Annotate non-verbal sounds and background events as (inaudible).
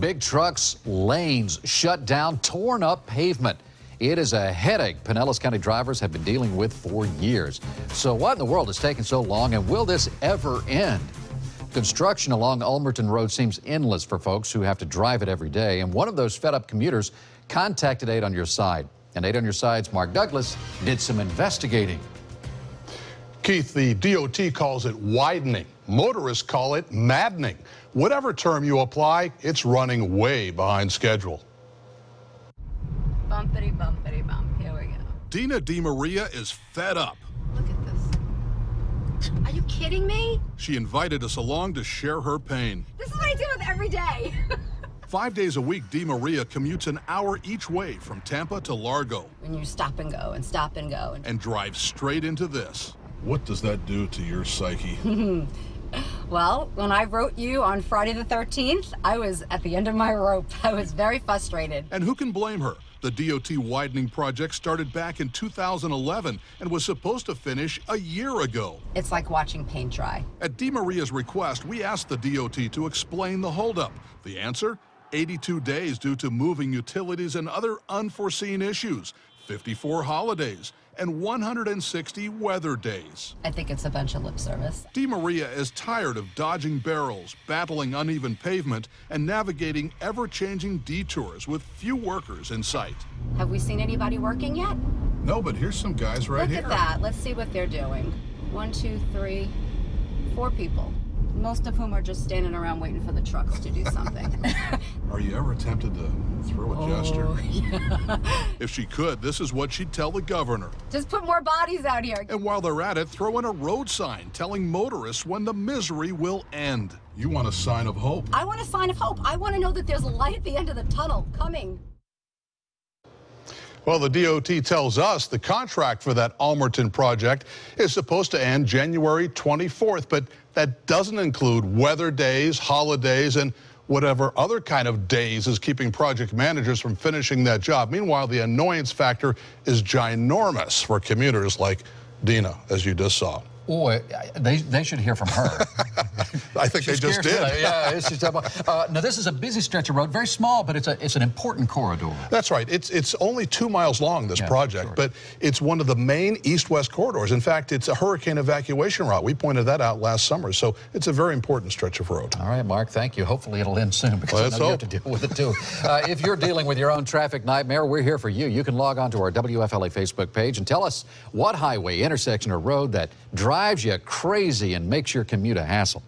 Big trucks, lanes shut down, torn up pavement. It is a headache Pinellas County drivers have been dealing with for years. So, what in the world is taking so long, and will this ever end? Construction along Ulmerton Road seems endless for folks who have to drive it every day, and one of those fed up commuters contacted 8 on Your Side. And 8 on Your Side's Mark Douglas did some investigating. Keith, the DOT calls it widening. Motorists call it maddening. Whatever term you apply, it's running way behind schedule. Bumpity, bumpity, bump. Here we go. Dina DiMaria is fed up. Look at this. Are you kidding me? She invited us along to share her pain. This is what I deal with every day. (laughs) Five days a week, DiMaria commutes an hour each way from Tampa to Largo when you stop and go and stop and go. And, and drives straight into this. What does that do to your psyche? (laughs) well, when I wrote you on Friday the 13th, I was at the end of my rope. (laughs) I was very frustrated. And who can blame her? The DOT widening project started back in 2011 and was supposed to finish a year ago. It's like watching paint dry. At DiMaria's request, we asked the DOT to explain the holdup. The answer? 82 days due to moving utilities and other unforeseen issues, 54 holidays, and 160 weather days. I think it's a bunch of lip service. DiMaria is tired of dodging barrels, battling uneven pavement, and navigating ever changing detours with few workers in sight. Have we seen anybody working yet? No, but here's some guys right Look here. Look at that. Let's see what they're doing. One, two, three, four people most of whom are just standing around waiting for the trucks to do something. (laughs) are you ever tempted to throw a oh, gesture? (laughs) Yeah. if she could, this is what she'd tell the governor. Just put more bodies out here. And while they're at it, throw in a road sign telling motorists when the misery will end. You want a sign of hope? I want a sign of hope. I want to know that there's a light at the end of the tunnel coming. Well, the DOT tells us the contract for that Ulmerton project is supposed to end January 24th, but that doesn't include weather days, holidays, and whatever other kind of days is keeping project managers from finishing that job. Meanwhile, the annoyance factor is ginormous for commuters like Dina, as you just saw. Boy, they, they should hear from her. (laughs) I think they just did. yeah, (laughs) it's just, uh, now this is a busy stretch of road, very small, but it's a it's an important corridor. That's right. It's it's only two miles long, this yeah, project, sure. but it's one of the main east-west corridors. In fact, it's a hurricane evacuation route. We pointed that out last summer, so it's a very important stretch of road. All right, Mark, thank you. Hopefully it'll end soon because Let's I know hope. you have to deal with it too. (laughs) uh, if you're dealing with your own traffic nightmare, we're here for you. You can log on to our WFLA Facebook page and tell us what highway, intersection, or road that drives you crazy and makes your commute a hassle.